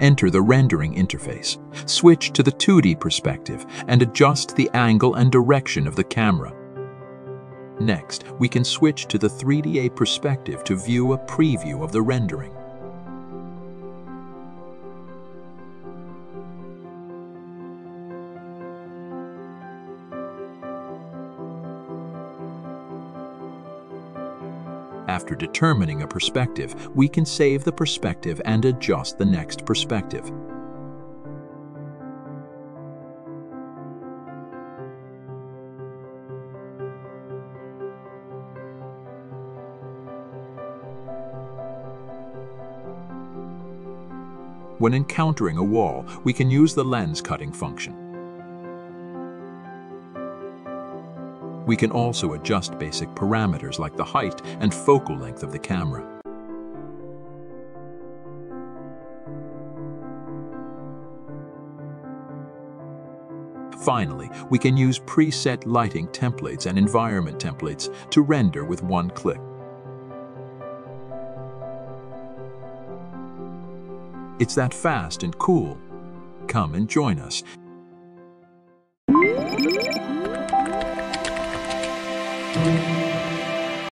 enter the rendering interface, switch to the 2D perspective, and adjust the angle and direction of the camera. Next, we can switch to the 3DA perspective to view a preview of the rendering. After determining a perspective, we can save the perspective and adjust the next perspective. When encountering a wall, we can use the lens cutting function. We can also adjust basic parameters like the height and focal length of the camera. Finally, we can use preset lighting templates and environment templates to render with one click. It's that fast and cool. Come and join us